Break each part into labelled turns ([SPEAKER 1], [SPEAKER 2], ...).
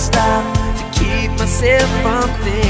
[SPEAKER 1] stop to keep myself from thinking.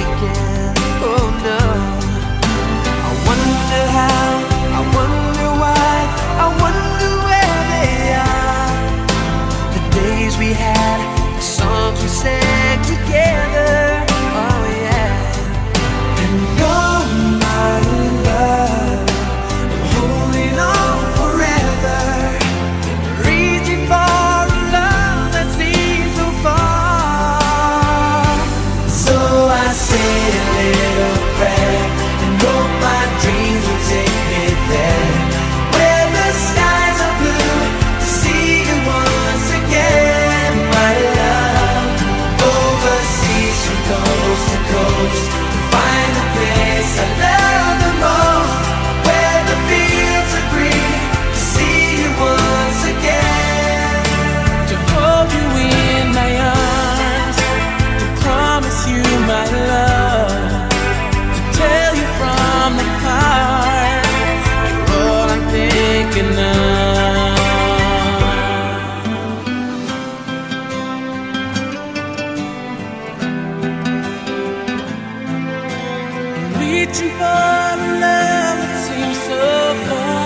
[SPEAKER 1] reaching for the love that seems so far.